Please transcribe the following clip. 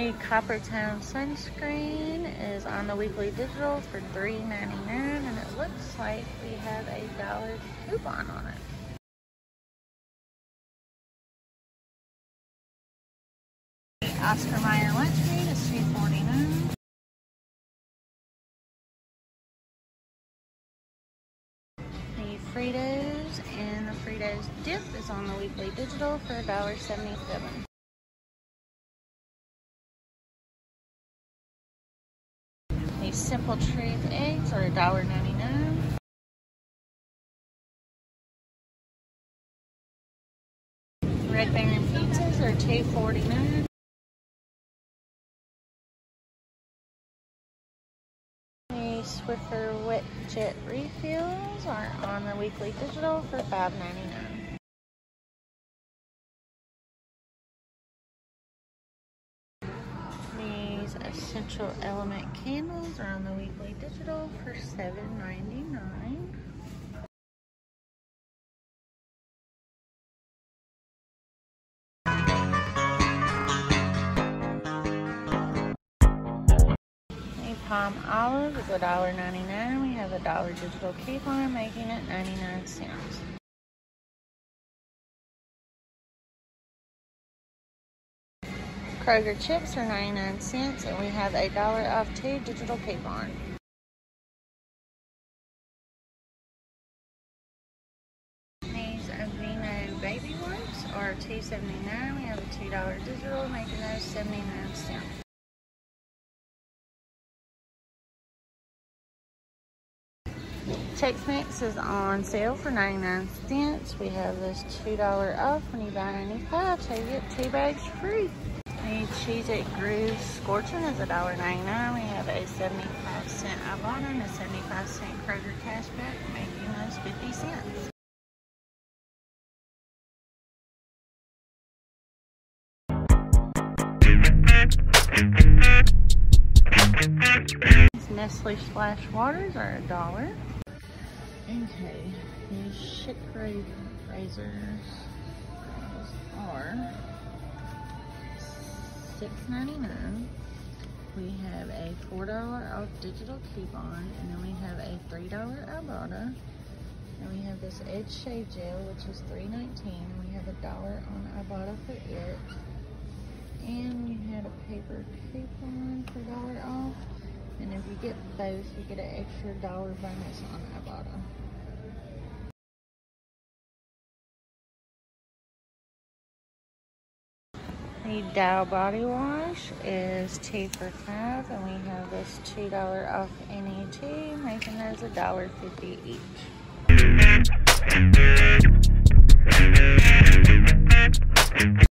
Coppertone sunscreen is on the weekly digital for $3.99 and it looks like we have a dollar coupon on it. Oscar Mayer lunch meat is $2.49. The Fritos and the Fritos dip is on the weekly digital for $1.77. The Simple Truth eggs are $1.99. Red Baron pizzas are $2.49. The Swiffer Wet Jet refills are on the weekly digital for $5.99. Essential Element candles are on the weekly digital for $7.99. palm olive is $1.99. We have a dollar digital coupon making it 99 cents. Kroger chips are 99 cents and we have a dollar off two digital coupon. These Aveeno baby wipes are $2.79. We have a $2 digital making those 79 cents. Chex Mix is on sale for 99 cents. We have this $2 off when you buy any so You get two bags free. Cheez It Groove Scorching is $1.99. We have a 75 cent Ibotta and a 75 cent Kroger cashback, making those 50 cents. Nestle Splash Waters are a dollar. Okay, these Schick grade razors are $6.99. We have a $4 off digital coupon, and then we have a $3 Ibotta. And we have this Edge Shave Gel, which is $3.19. We have a dollar on Ibotta for it. And we had a paper coupon for dollar off. And if you get both, you get an extra dollar bonus on Ibotta. The Dove Body Wash is two for five, and we have this $2 off NET, making those a dollar fifty each.